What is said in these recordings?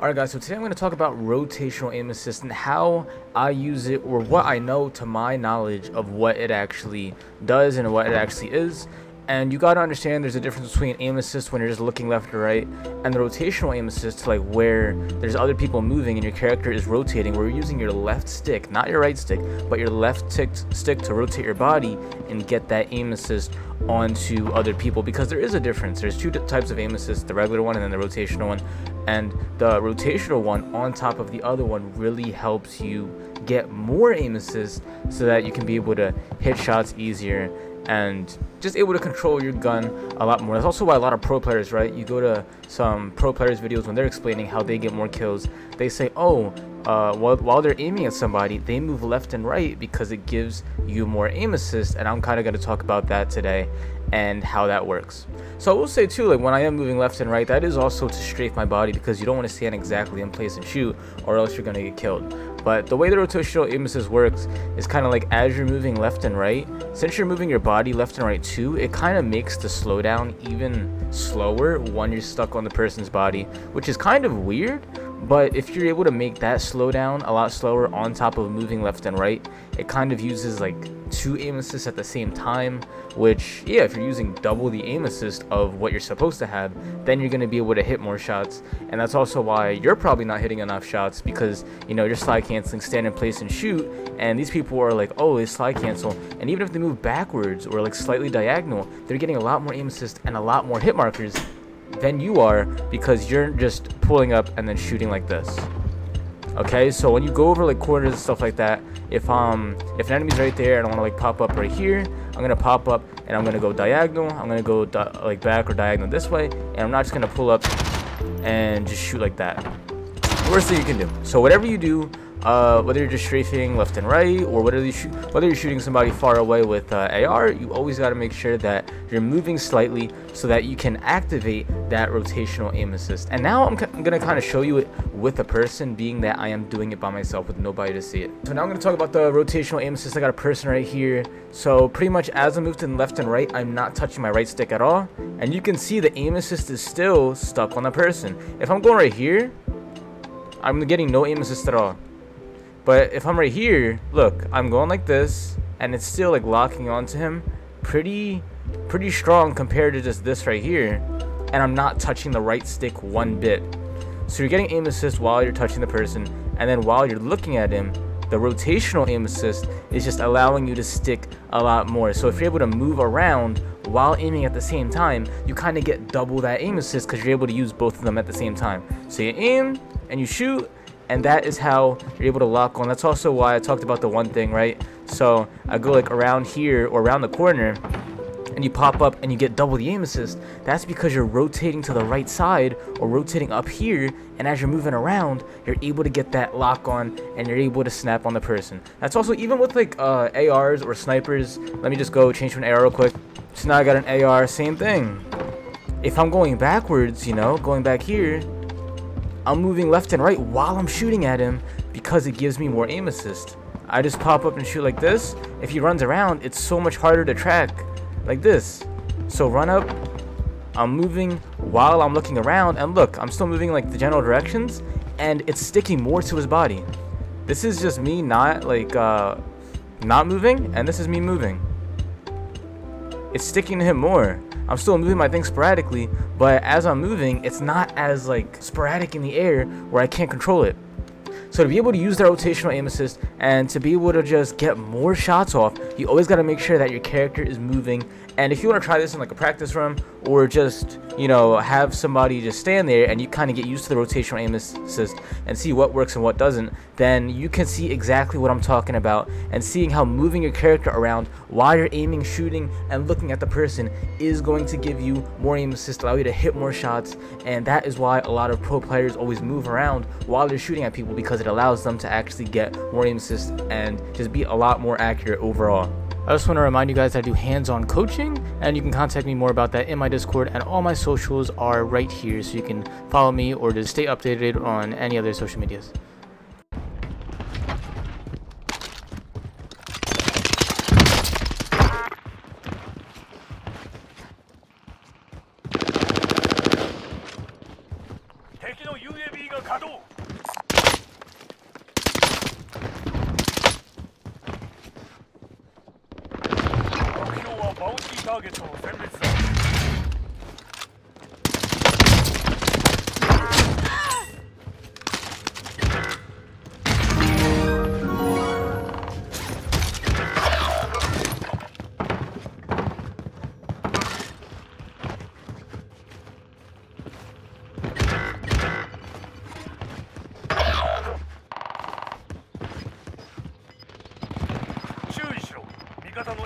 Alright guys, so today I'm going to talk about rotational aim assist and how I use it or what I know to my knowledge of what it actually does and what it actually is. And you got to understand there's a difference between aim assist when you're just looking left or right and the rotational aim assist to like where there's other people moving and your character is rotating where you're using your left stick, not your right stick, but your left tick stick to rotate your body and get that aim assist onto other people because there is a difference. There's two types of aim assist, the regular one and then the rotational one. And the rotational one on top of the other one really helps you get more aim assist so that you can be able to hit shots easier and just able to control your gun a lot more. That's also why a lot of pro players, right? You go to some pro players videos when they're explaining how they get more kills, they say, oh, uh, while, while they're aiming at somebody, they move left and right because it gives you more aim assist. And I'm kind of going to talk about that today and how that works. So I will say too, like when I am moving left and right, that is also to strafe my body because you don't want to stand exactly in place and shoot or else you're going to get killed. But the way the rotational assist works is kind of like as you're moving left and right, since you're moving your body left and right too, it kind of makes the slowdown even slower when you're stuck on the person's body, which is kind of weird but if you're able to make that slow down a lot slower on top of moving left and right, it kind of uses like two aim assists at the same time, which, yeah, if you're using double the aim assist of what you're supposed to have, then you're going to be able to hit more shots. And that's also why you're probably not hitting enough shots because, you know, you're slide canceling, stand in place and shoot. And these people are like, oh, they slide cancel. And even if they move backwards or like slightly diagonal, they're getting a lot more aim assist and a lot more hit markers than you are because you're just pulling up and then shooting like this. Okay, so when you go over like corners and stuff like that, if um if an enemy's right there and I want to like pop up right here, I'm gonna pop up and I'm gonna go diagonal. I'm gonna go like back or diagonal this way, and I'm not just gonna pull up and just shoot like that. Worst thing you can do. So whatever you do, uh, whether you're just strafing left and right or whether, you whether you're shooting somebody far away with uh, AR, you always got to make sure that you're moving slightly so that you can activate that rotational aim assist. And now I'm, I'm going to kind of show you it with a person, being that I am doing it by myself with nobody to see it. So now I'm going to talk about the rotational aim assist. I got a person right here. So pretty much as I move to left and right, I'm not touching my right stick at all. And you can see the aim assist is still stuck on the person. If I'm going right here, I'm getting no aim assist at all. But if I'm right here, look, I'm going like this, and it's still like locking onto him pretty, pretty strong compared to just this right here. And I'm not touching the right stick one bit. So you're getting aim assist while you're touching the person, and then while you're looking at him, the rotational aim assist is just allowing you to stick a lot more. So if you're able to move around while aiming at the same time, you kind of get double that aim assist because you're able to use both of them at the same time. So you aim and you shoot, and that is how you're able to lock on. That's also why I talked about the one thing, right? So I go like around here or around the corner and you pop up and you get double the aim assist, that's because you're rotating to the right side or rotating up here, and as you're moving around, you're able to get that lock on and you're able to snap on the person. That's also even with like uh, ARs or snipers. Let me just go change to an AR real quick. So now I got an AR, same thing. If I'm going backwards, you know, going back here, I'm moving left and right while I'm shooting at him because it gives me more aim assist. I just pop up and shoot like this. If he runs around, it's so much harder to track like this. So run up, I'm moving while I'm looking around, and look, I'm still moving like the general directions, and it's sticking more to his body. This is just me not like, uh, not moving, and this is me moving. It's sticking to him more. I'm still moving my thing sporadically, but as I'm moving, it's not as like sporadic in the air where I can't control it. So to be able to use the rotational aim assist and to be able to just get more shots off, you always got to make sure that your character is moving. And if you want to try this in like a practice room or just, you know, have somebody just stand there and you kind of get used to the rotational aim assist and see what works and what doesn't, then you can see exactly what I'm talking about and seeing how moving your character around while you're aiming, shooting, and looking at the person is going to give you more aim assist, allow you to hit more shots, and that is why a lot of pro players always move around while they're shooting at people because it allows them to actually get more aim assist and just be a lot more accurate overall. I just want to remind you guys that I do hands-on coaching, and you can contact me more about that in my Discord, and all my socials are right here, so you can follow me or just stay updated on any other social medias.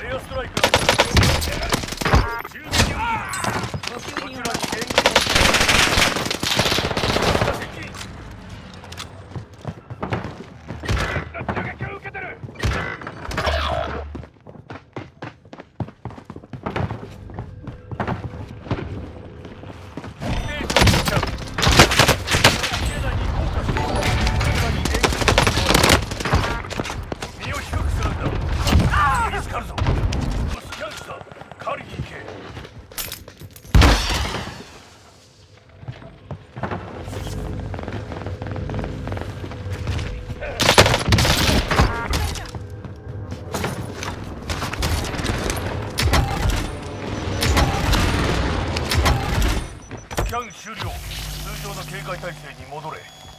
エアストライク中継に補給に警戒態勢に戻れ。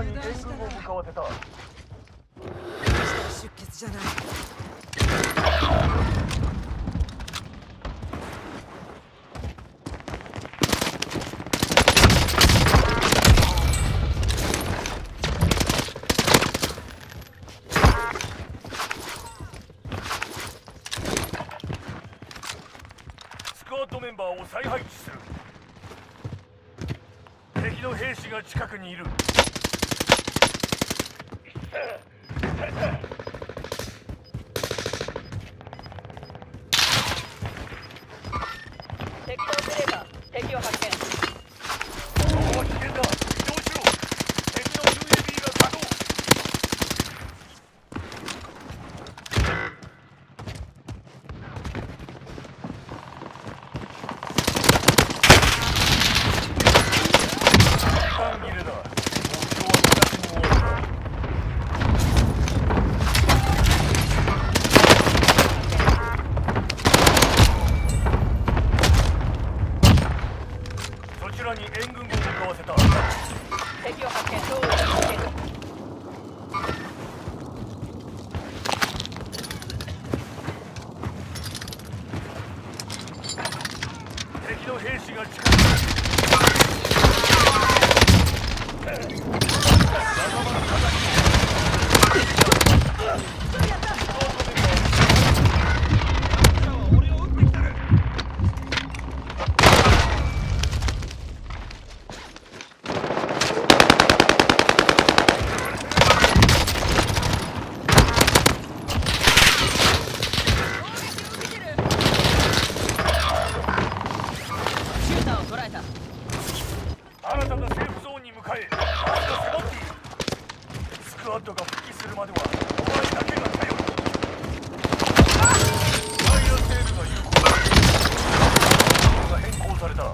空に援軍を向かわせた出血じゃないスクワッメンバーを再配置する敵の兵士が近くにいる。Ha ha!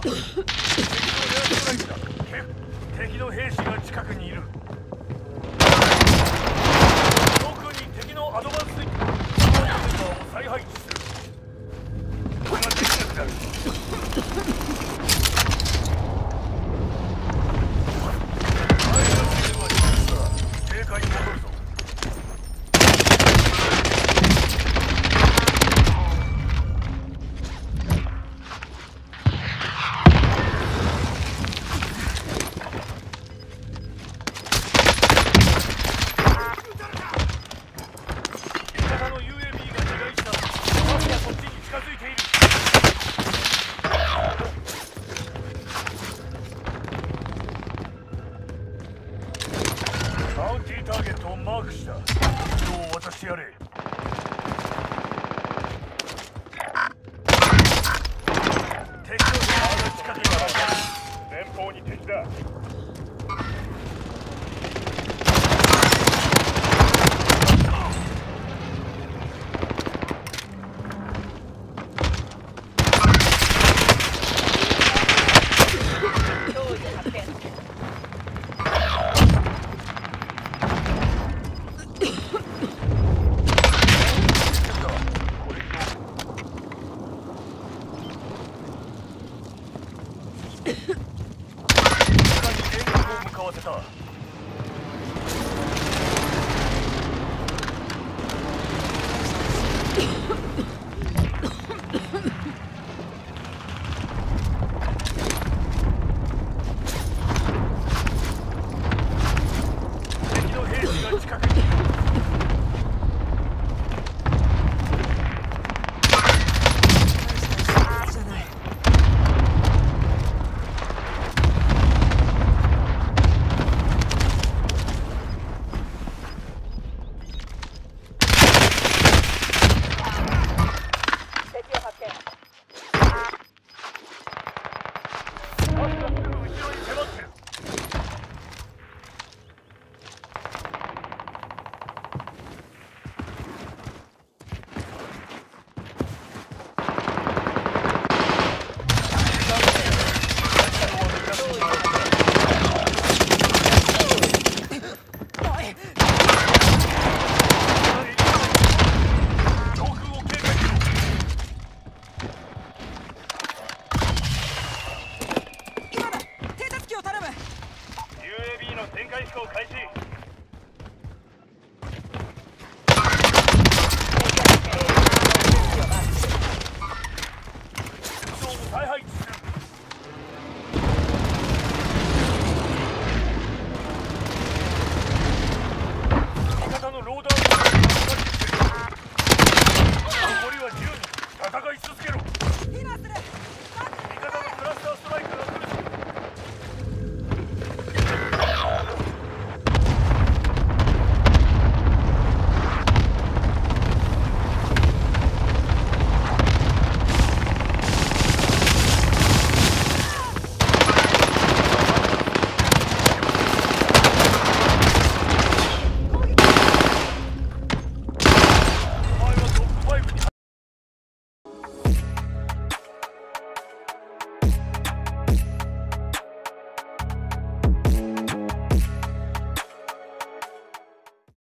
Ugh. ンティーターゲットをマークした。どう私やれ。